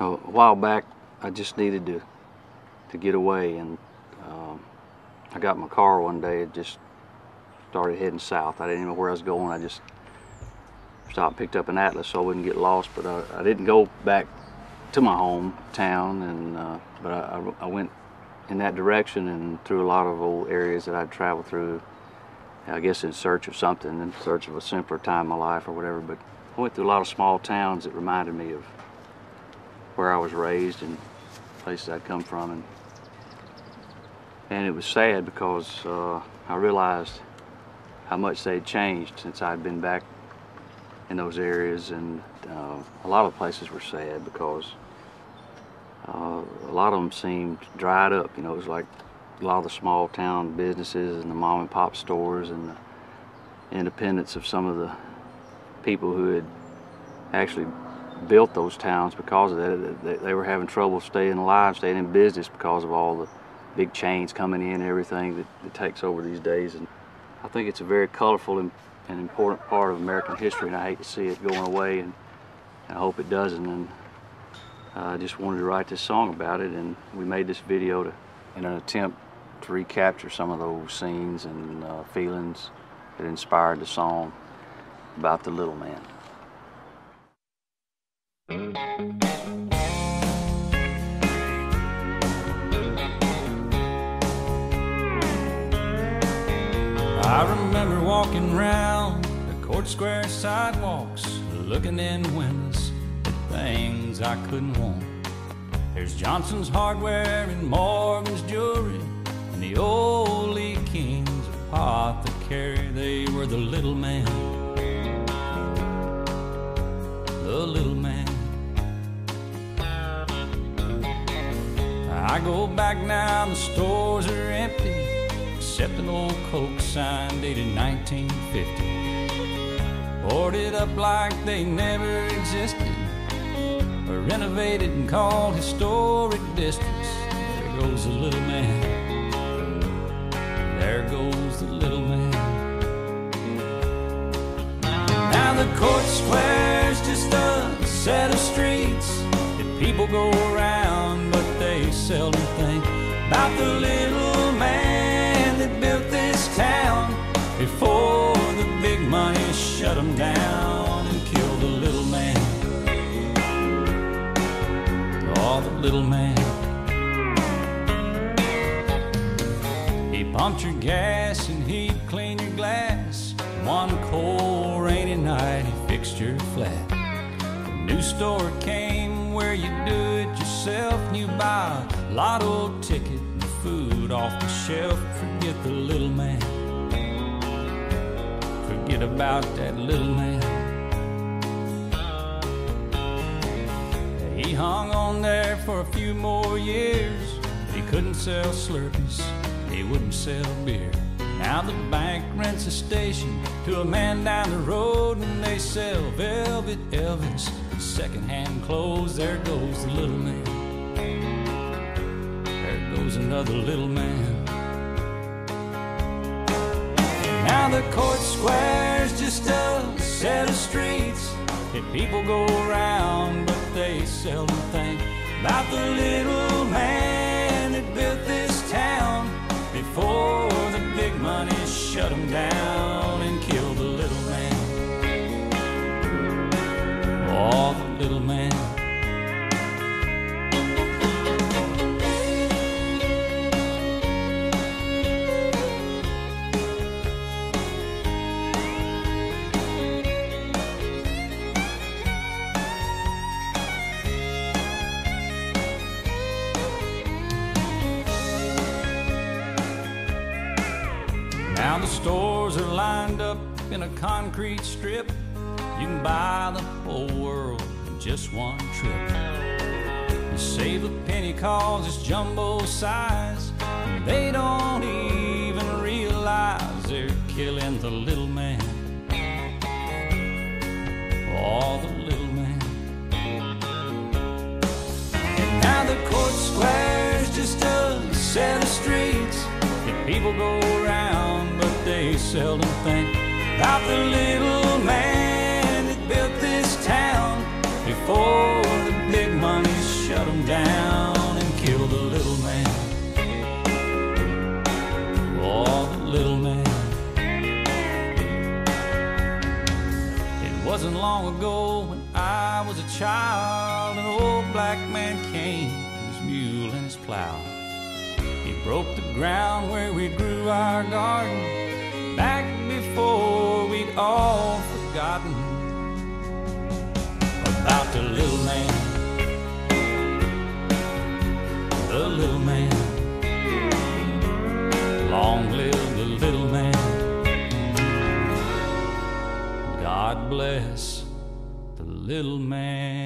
a while back, I just needed to to get away, and um, I got my car one day and just started heading south. I didn't even know where I was going. I just stopped, picked up an atlas so I wouldn't get lost. But I, I didn't go back to my hometown, and uh, but I, I went in that direction and through a lot of old areas that I'd traveled through. I guess in search of something, in search of a simpler time in my life or whatever. But I went through a lot of small towns that reminded me of where I was raised and places I'd come from. And, and it was sad because uh, I realized how much they'd changed since I'd been back in those areas. And uh, a lot of places were sad because uh, a lot of them seemed dried up. You know, it was like a lot of the small town businesses and the mom and pop stores and the independence of some of the people who had actually built those towns because of that. They were having trouble staying alive, staying in business because of all the big chains coming in and everything that, that takes over these days. And I think it's a very colorful and, and, important part of American history, and I hate to see it going away, and, and I hope it doesn't. And uh, I just wanted to write this song about it, and we made this video to, in an attempt to recapture some of those scenes and uh, feelings that inspired the song about the little man. I remember walking round the court square sidewalks, looking in windows at things I couldn't want. There's Johnson's hardware and Morgan's jewelry, and the old Lee Kings apothecary. They were the little man, I go back now, the stores are empty, except an old Coke sign dated 1950. Boarded up like they never existed, or renovated and called historic districts. There goes the little man. There goes the little man. Now the court square's just a set of streets that people go around, seldom think about the little man that built this town before the big money shut him down and killed the little man. Oh, the little man. He pumped your gas and he'd clean your glass. One cold rainy night, he fixed your flat. The new store came where you do it yourself you buy a lotto ticket and food off the shelf. Forget the little man. Forget about that little man. He hung on there for a few more years. He couldn't sell Slurpees, he wouldn't sell beer. Now the bank rents a station to a man down the road, and they sell Velvet Elvis, secondhand clothes. There goes the little man. There goes another little man. Now the court square's just a set of streets that people go around, but they seldom think about the little man that built this town before the big money shut him down the stores are lined up in a concrete strip. You can buy the whole world in just one trip. You save a penny cause it's jumbo size. They don't even realize they're killing the little man. Oh, the little man. And now the court square's just a set of streets people go they seldom think about the little man that built this town before the big money shut him down and killed the little man. Oh, the little man. It wasn't long ago when I was a child, an old black man came, with his mule and his plow. He broke the ground where we grew our garden little man.